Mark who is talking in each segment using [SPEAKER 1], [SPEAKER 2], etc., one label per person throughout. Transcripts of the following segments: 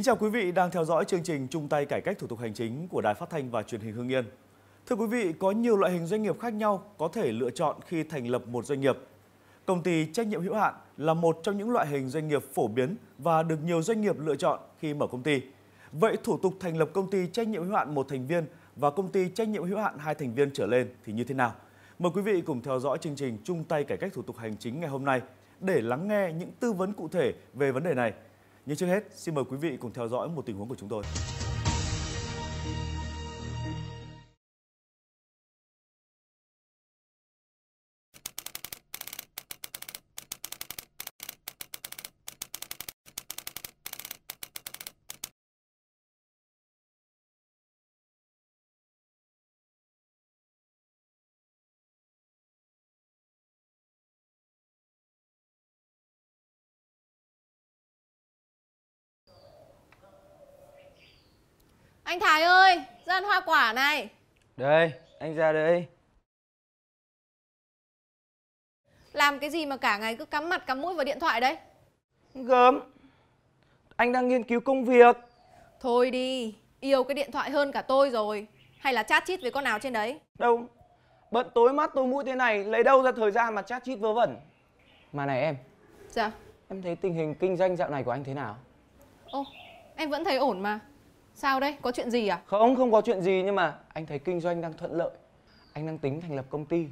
[SPEAKER 1] Kính chào quý vị đang theo dõi chương trình chung tay cải cách thủ tục hành chính của Đài Phát thanh và Truyền hình Hưng Yên. Thưa quý vị, có nhiều loại hình doanh nghiệp khác nhau có thể lựa chọn khi thành lập một doanh nghiệp. Công ty trách nhiệm hữu hạn là một trong những loại hình doanh nghiệp phổ biến và được nhiều doanh nghiệp lựa chọn khi mở công ty. Vậy thủ tục thành lập công ty trách nhiệm hữu hạn một thành viên và công ty trách nhiệm hữu hạn hai thành viên trở lên thì như thế nào? Mời quý vị cùng theo dõi chương trình chung tay cải cách thủ tục hành chính ngày hôm nay để lắng nghe những tư vấn cụ thể về vấn đề này. Nhưng trước hết, xin mời quý vị cùng theo dõi một tình huống của chúng tôi.
[SPEAKER 2] Anh Thái ơi, ra ăn hoa quả này.
[SPEAKER 3] Đây, anh ra đây.
[SPEAKER 2] Làm cái gì mà cả ngày cứ cắm mặt cắm mũi vào điện thoại đấy?
[SPEAKER 3] Gớm. Anh đang nghiên cứu công việc.
[SPEAKER 2] Thôi đi, yêu cái điện thoại hơn cả tôi rồi. Hay là chat chít với con nào trên đấy?
[SPEAKER 3] Đâu? Bận tối mắt tối mũi thế này Lấy đâu ra thời gian mà chat chít vớ vẩn? Mà này em.
[SPEAKER 2] Dạ.
[SPEAKER 3] Em thấy tình hình kinh doanh dạo này của anh thế nào?
[SPEAKER 2] Ô, em vẫn thấy ổn mà Sao đây, có chuyện gì à?
[SPEAKER 3] Không, không có chuyện gì Nhưng mà anh thấy kinh doanh đang thuận lợi. Anh đang tính thành lập công ty.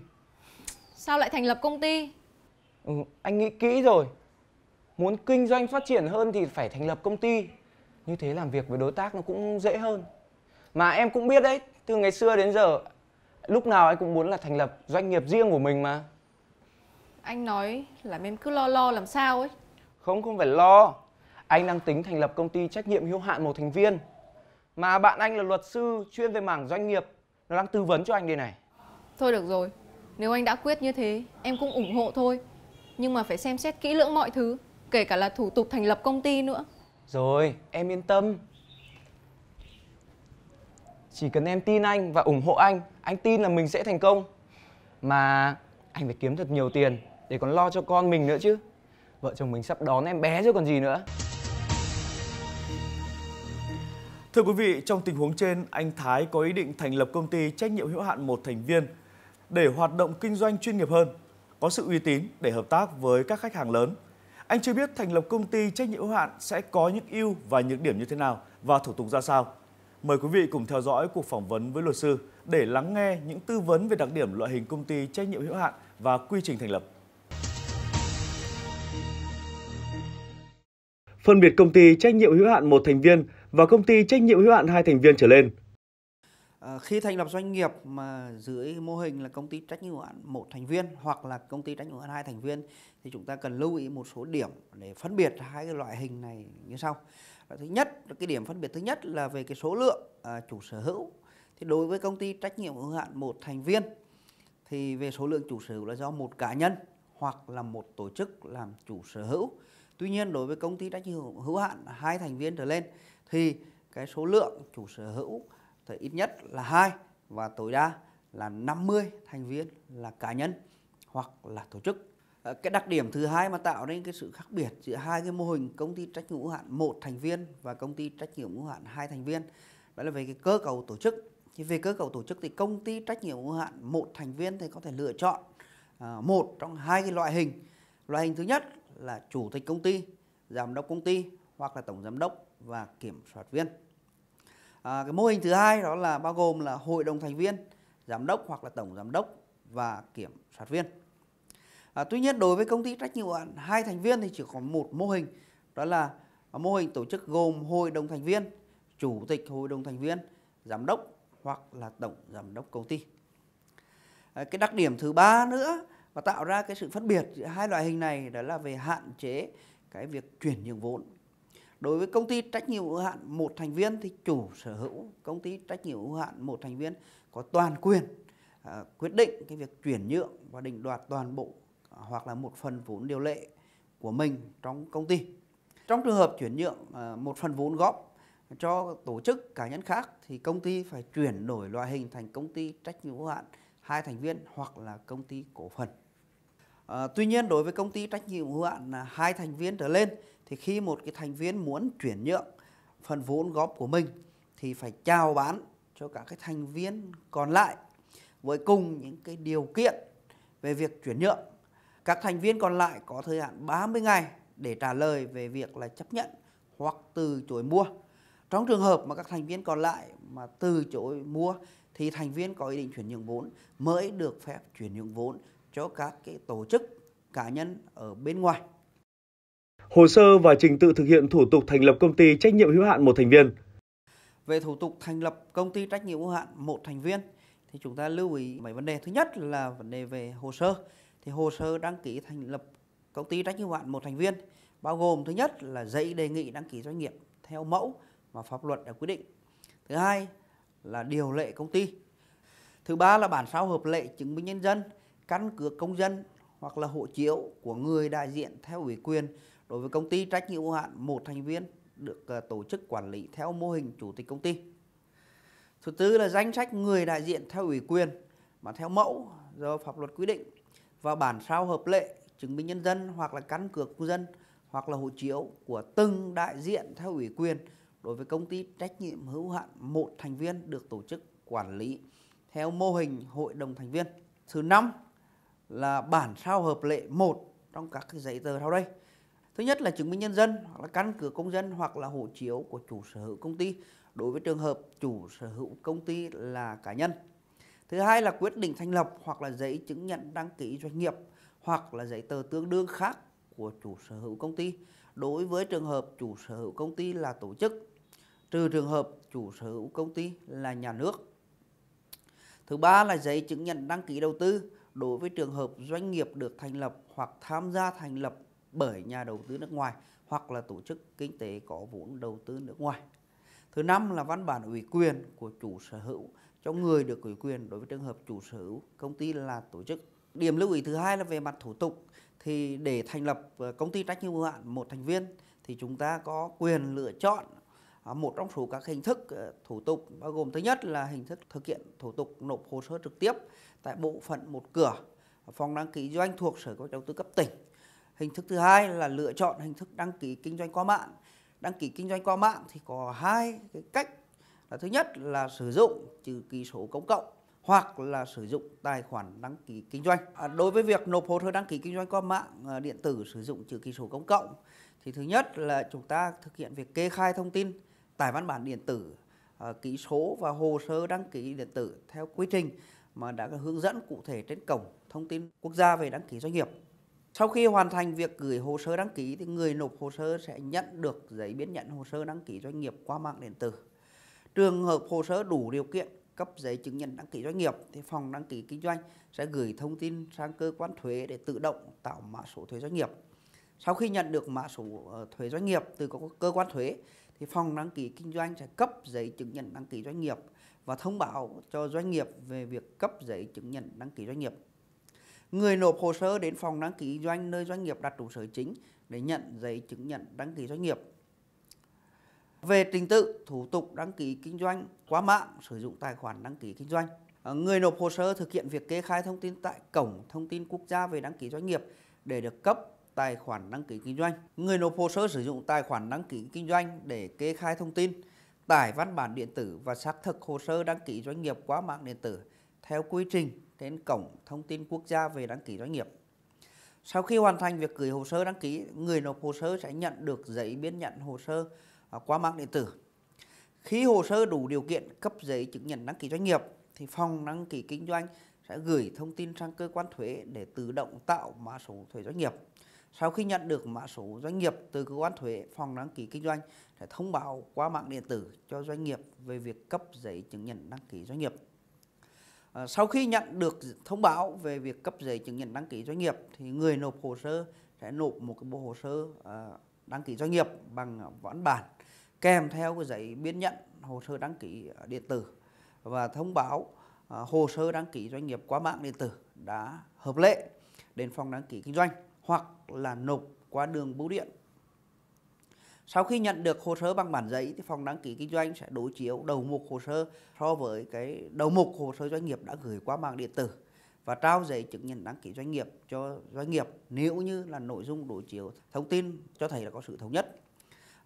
[SPEAKER 2] Sao lại thành lập công ty?
[SPEAKER 3] Ừ, Anh nghĩ kỹ rồi. Muốn kinh doanh phát triển hơn thì phải thành lập công ty. Như thế làm việc với đối tác nó cũng dễ hơn. Mà em cũng biết đấy Từ ngày xưa đến giờ Lúc nào anh cũng muốn là thành lập doanh nghiệp riêng của mình mà.
[SPEAKER 2] Anh nói làm em cứ lo lo làm sao ấy.
[SPEAKER 3] Không, không phải lo. Anh đang tính thành lập công ty trách nhiệm hữu hạn một thành viên Mà bạn anh là luật sư chuyên về mảng doanh nghiệp Nó đang tư vấn cho anh đây này.
[SPEAKER 2] Thôi được rồi, nếu anh đã quyết như thế Em cũng ủng hộ thôi. Nhưng mà phải xem xét kỹ lưỡng mọi thứ Kể cả là thủ tục thành lập công ty nữa.
[SPEAKER 3] Rồi, em yên tâm. Chỉ cần em tin anh và ủng hộ anh Anh tin là mình sẽ thành công. Mà anh phải kiếm thật nhiều tiền Để còn lo cho con mình nữa chứ. Vợ chồng mình sắp đón em bé rồi còn gì nữa
[SPEAKER 1] Thưa quý vị, trong tình huống trên, anh Thái có ý định thành lập công ty trách nhiệm hữu hạn một thành viên để hoạt động kinh doanh chuyên nghiệp hơn, có sự uy tín để hợp tác với các khách hàng lớn. Anh chưa biết thành lập công ty trách nhiệm hữu hạn sẽ có những ưu và nhược điểm như thế nào và thủ tục ra sao. Mời quý vị cùng theo dõi cuộc phỏng vấn với luật sư để lắng nghe những tư vấn về đặc điểm loại hình công ty trách nhiệm hữu hạn và quy trình thành lập. Phân biệt công ty trách nhiệm hữu hạn một thành viên và công ty trách nhiệm hữu hạn hai thành viên trở lên.
[SPEAKER 4] À, khi thành lập doanh nghiệp mà dưới mô hình là công ty trách nhiệm hữu hạn một thành viên hoặc là công ty trách nhiệm hữu hạn hai thành viên thì chúng ta cần lưu ý một số điểm để phân biệt hai cái loại hình này như sau. Thứ nhất, cái điểm phân biệt thứ nhất là về cái số lượng à, chủ sở hữu. Thì đối với công ty trách nhiệm hữu hạn một thành viên thì về số lượng chủ sở hữu là do một cá nhân hoặc là một tổ chức làm chủ sở hữu. Tuy nhiên đối với công ty trách nhiệm hữu hạn hai thành viên trở lên thì cái số lượng chủ sở hữu thì ít nhất là hai và tối đa là 50 thành viên là cá nhân hoặc là tổ chức. Ờ, cái đặc điểm thứ hai mà tạo nên cái sự khác biệt giữa hai cái mô hình công ty trách nhiệm hữu hạn một thành viên và công ty trách nhiệm hữu hạn hai thành viên đó là về cái cơ cấu tổ chức. Thì về cơ cấu tổ chức thì công ty trách nhiệm hữu hạn một thành viên thì có thể lựa chọn ờ, một trong hai cái loại hình. Loại hình thứ nhất là chủ tịch công ty, giám đốc công ty hoặc là tổng giám đốc và kiểm soát viên. À, cái mô hình thứ hai đó là bao gồm là hội đồng thành viên, giám đốc hoặc là tổng giám đốc và kiểm soát viên. À, tuy nhiên đối với công ty trách nhiệm hữu hạn hai thành viên thì chỉ có một mô hình đó là mô hình tổ chức gồm hội đồng thành viên, chủ tịch hội đồng thành viên, giám đốc hoặc là tổng giám đốc công ty. À, cái đặc điểm thứ ba nữa và tạo ra cái sự phân biệt giữa hai loại hình này đó là về hạn chế cái việc chuyển nhượng vốn đối với công ty trách nhiệm hữu hạn một thành viên thì chủ sở hữu công ty trách nhiệm hữu hạn một thành viên có toàn quyền à, quyết định cái việc chuyển nhượng và định đoạt toàn bộ à, hoặc là một phần vốn điều lệ của mình trong công ty. Trong trường hợp chuyển nhượng à, một phần vốn góp cho tổ chức cá nhân khác thì công ty phải chuyển đổi loại hình thành công ty trách nhiệm hữu hạn hai thành viên hoặc là công ty cổ phần. À, tuy nhiên đối với công ty trách nhiệm hữu hạn à, hai thành viên trở lên thì khi một cái thành viên muốn chuyển nhượng phần vốn góp của mình thì phải chào bán cho các cái thành viên còn lại với cùng những cái điều kiện về việc chuyển nhượng. Các thành viên còn lại có thời hạn 30 ngày để trả lời về việc là chấp nhận hoặc từ chối mua. Trong trường hợp mà các thành viên còn lại mà từ chối mua thì thành viên có ý định chuyển nhượng vốn mới được phép chuyển nhượng vốn cho các cái tổ chức cá nhân ở bên ngoài.
[SPEAKER 1] Hồ sơ và trình tự thực hiện thủ tục thành lập công ty trách nhiệm hữu hạn một thành viên.
[SPEAKER 4] Về thủ tục thành lập công ty trách nhiệm hữu hạn một thành viên thì chúng ta lưu ý mấy vấn đề. Thứ nhất là vấn đề về hồ sơ. Thì hồ sơ đăng ký thành lập công ty trách nhiệm hữu hạn một thành viên bao gồm thứ nhất là giấy đề nghị đăng ký doanh nghiệp theo mẫu mà pháp luật đã quy định. Thứ hai là điều lệ công ty. Thứ ba là bản sao hợp lệ chứng minh nhân dân, căn cước công dân hoặc là hộ chiếu của người đại diện theo ủy quyền đối với công ty trách nhiệm hữu hạn một thành viên được ờ, tổ chức quản lý theo mô hình chủ tịch công ty. Thứ tư là danh sách người đại diện theo ủy quyền mà theo mẫu do pháp luật quy định và bản sao hợp lệ chứng minh nhân dân hoặc là căn cước công dân hoặc là hộ chiếu của từng đại diện theo ủy quyền đối với công ty trách nhiệm hữu hạn một thành viên được tổ chức quản lý theo mô hình hội đồng thành viên. Thứ năm là bản sao hợp lệ một trong các cái giấy tờ sau đây. Thứ nhất là chứng minh nhân dân hoặc là căn cước công dân hoặc là hộ chiếu của chủ sở hữu công ty đối với trường hợp chủ sở hữu công ty là cá nhân. Thứ hai là quyết định thành lập hoặc là giấy chứng nhận đăng ký doanh nghiệp hoặc là giấy tờ tương đương khác của chủ sở hữu công ty đối với trường hợp chủ sở hữu công ty là tổ chức, trừ trường hợp chủ sở hữu công ty là nhà nước. Thứ ba là giấy chứng nhận đăng ký đầu tư đối với trường hợp doanh nghiệp được thành lập hoặc tham gia thành lập bởi nhà đầu tư nước ngoài hoặc là tổ chức kinh tế có vốn đầu tư nước ngoài. Thứ năm là văn bản ủy quyền của chủ sở hữu cho người được ủy quyền đối với trường hợp chủ sở hữu công ty là tổ chức. Điểm lưu ý thứ hai là về mặt thủ tục thì để thành lập ờ, công ty trách nhiệm hữu hạn một thành viên thì chúng ta có quyền lựa chọn Ờ, một trong số các hình thức ờ, thủ tục bao gồm thứ nhất là hình thức thực hiện thủ tục nộp hồ sơ trực tiếp tại bộ phận một cửa phòng đăng ký doanh thuộc sở kế hoạch đầu tư cấp tỉnh. Hình thức thứ hai là lựa chọn hình thức đăng ký kinh doanh qua mạng. Đăng ký kinh doanh qua mạng thì có hai cái cách. Là thứ nhất là sử dụng chữ ký số công cộng hoặc là sử dụng tài khoản đăng ký kinh doanh. À, đối với việc nộp hồ sơ đăng ký kinh doanh qua mạng à, điện tử sử dụng chữ ký số công cộng thì thứ nhất là chúng ta thực hiện việc kê khai thông tin tải văn bản điện tử, à, ký số và hồ sơ đăng ký điện tử theo quy trình mà đã hướng dẫn cụ thể trên cổng thông tin quốc gia về đăng ký doanh nghiệp. Sau khi hoàn thành việc gửi hồ sơ đăng ký thì người nộp hồ sơ sẽ nhận được giấy biên nhận hồ sơ đăng ký doanh nghiệp qua mạng điện tử. Trường hợp hồ sơ đủ điều kiện cấp giấy chứng nhận đăng ký doanh nghiệp thì phòng đăng ký kinh doanh sẽ gửi thông tin sang cơ quan thuế để tự động tạo mã số thuế doanh nghiệp. Sau khi nhận được mã số ờ, thuế doanh nghiệp từ cơ quan thuế thì phòng đăng ký kinh doanh sẽ cấp giấy chứng nhận đăng ký doanh nghiệp và thông báo cho doanh nghiệp về việc cấp giấy chứng nhận đăng ký doanh nghiệp. Người nộp hồ sơ đến phòng đăng ký kinh doanh nơi doanh nghiệp đặt trụ sở chính để nhận giấy chứng nhận đăng ký doanh nghiệp về trình tự, thủ tục đăng ký kinh doanh qua mạng sử dụng tài khoản đăng ký kinh doanh. Ờ, người nộp hồ sơ thực hiện việc kê khai thông tin tại cổng thông tin quốc gia về đăng ký doanh nghiệp để được cấp tài khoản đăng ký kinh doanh. Người nộp hồ sơ sử dụng tài khoản đăng ký kinh doanh để kê khai thông tin, tải văn bản điện tử và xác thực hồ sơ đăng ký doanh nghiệp qua mạng điện tử theo quy trình đến cổng thông tin quốc gia về đăng ký doanh nghiệp. Sau khi hoàn thành việc gửi hồ sơ đăng ký, người nộp hồ sơ sẽ nhận được giấy biên nhận hồ sơ à, qua mạng điện tử. Khi hồ sơ đủ điều kiện cấp giấy chứng nhận đăng ký doanh nghiệp thì phòng đăng ký kinh doanh sẽ gửi thông tin sang cơ quan thuế để tự động tạo mã số thuế doanh nghiệp. Sau khi nhận được mã số doanh nghiệp từ cơ quan thuế, phòng đăng ký kinh doanh sẽ thông báo qua mạng điện tử cho doanh nghiệp về việc cấp giấy chứng nhận đăng ký doanh nghiệp. À, sau khi nhận được thông báo về việc cấp giấy chứng nhận đăng ký doanh nghiệp thì người nộp hồ sơ sẽ nộp một cái bộ hồ sơ à, đăng ký doanh nghiệp bằng văn bản kèm theo cái giấy biên nhận hồ sơ đăng ký điện tử và thông báo à, hồ sơ đăng ký doanh nghiệp qua mạng điện tử đã hợp lệ đến phòng đăng ký kinh doanh hoặc là nộp qua đường bưu điện. Sau khi nhận được hồ sơ bằng bản giấy thì phòng đăng ký kinh doanh sẽ đối chiếu đầu mục hồ sơ so với cái đầu mục hồ sơ doanh nghiệp đã gửi qua mạng điện tử và trao giấy chứng nhận đăng ký doanh nghiệp cho doanh nghiệp nếu như là nội dung đối chiếu thông tin cho thấy là có sự thống nhất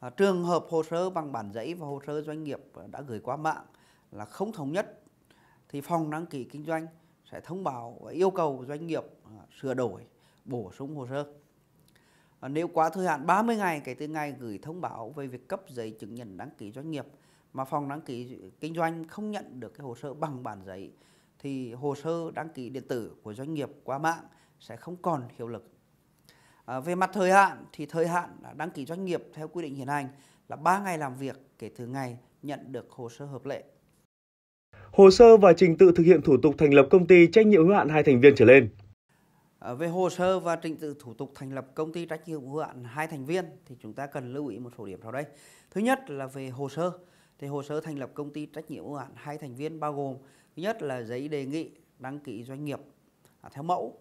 [SPEAKER 4] À, trường hợp hồ sơ bằng bản giấy và hồ sơ doanh nghiệp đã gửi qua mạng là không thống nhất thì phòng đăng ký kinh doanh sẽ thông báo và yêu cầu doanh nghiệp à, sửa đổi, bổ sung hồ sơ. À, nếu quá thời hạn 30 ngày kể từ ngày gửi thông báo về việc cấp giấy chứng nhận đăng ký doanh nghiệp mà phòng đăng ký kinh doanh không nhận được cái hồ sơ bằng bản giấy thì hồ sơ đăng ký điện tử của doanh nghiệp qua mạng sẽ không còn hiệu lực. À, về mặt thời hạn thì thời hạn đăng ký doanh nghiệp theo quy định hiện hành là 3 ngày làm việc kể từ ngày nhận được hồ sơ hợp lệ.
[SPEAKER 1] Hồ sơ và trình tự thực hiện thủ tục thành lập công ty trách nhiệm hữu hạn hai thành viên trở lên.
[SPEAKER 4] Ờ, về hồ sơ và trình tự thủ tục thành lập công ty trách nhiệm hữu hạn hai thành viên thì chúng ta cần lưu ý một số điểm sau đây. Thứ nhất là về hồ sơ. Thì hồ sơ thành lập công ty trách nhiệm hữu hạn hai thành viên bao gồm, thứ nhất là giấy đề nghị đăng ký doanh nghiệp à, theo mẫu.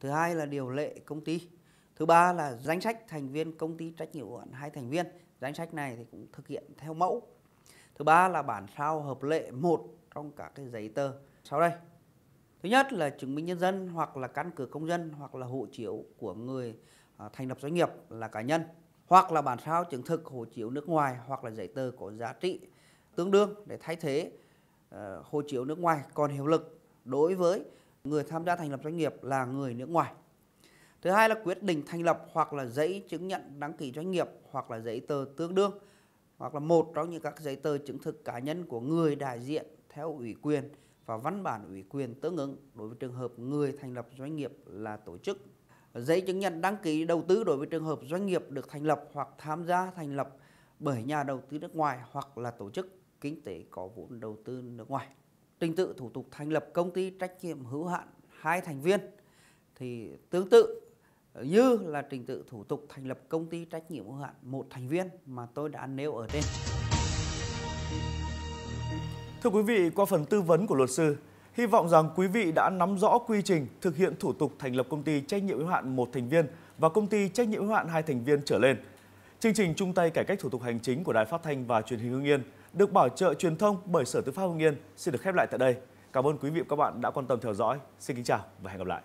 [SPEAKER 4] Thứ hai là điều lệ công ty. Thứ ba là danh sách thành viên công ty trách nhiệm hữu hạn hai thành viên. Danh sách này thì cũng thực hiện theo mẫu. Thứ ba là bản sao hợp lệ một trong các cái giấy tờ. Sau đây thứ nhất là chứng minh nhân dân hoặc là căn cước công dân hoặc là hộ chiếu của người à, thành lập doanh nghiệp là cá nhân hoặc là bản sao chứng thực hộ chiếu nước ngoài hoặc là giấy tờ có giá trị tương đương để thay thế à, hộ chiếu nước ngoài còn hiệu lực đối với người tham gia thành lập doanh nghiệp là người nước ngoài. Thứ hai là quyết định thành lập hoặc là giấy chứng nhận đăng ký doanh nghiệp hoặc là giấy tờ tương đương hoặc là một trong những các giấy tờ chứng thực cá nhân của người đại diện theo ủy quyền và văn bản ủy quyền tương ứng đối với trường hợp người thành lập doanh nghiệp là tổ chức. Giấy chứng nhận đăng ký đầu tư đối với trường hợp doanh nghiệp được thành lập hoặc tham gia thành lập bởi nhà đầu tư nước ngoài hoặc là tổ chức kinh tế có vốn đầu tư nước ngoài. Trình tự thủ tục thành lập công ty trách nhiệm hữu hạn hai thành viên thì tương tự như là trình tự thủ tục thành lập công ty trách nhiệm hữu hạn một thành viên mà tôi đã nêu ở trên.
[SPEAKER 1] Thưa quý vị, qua phần tư vấn của luật sư, hy vọng rằng quý vị đã nắm rõ quy trình thực hiện thủ tục thành lập công ty trách nhiệm hữu hạn một thành viên và công ty trách nhiệm hữu hạn hai thành viên trở lên. Chương trình chung tay cải cách thủ tục hành chính của Đài Phát thanh và Truyền hình Hưng Yên được bảo trợ truyền thông bởi Sở Tư pháp Hưng Yên xin được khép lại tại đây. Cảm ơn quý vị và các bạn đã quan tâm theo dõi. Xin kính chào và hẹn gặp lại.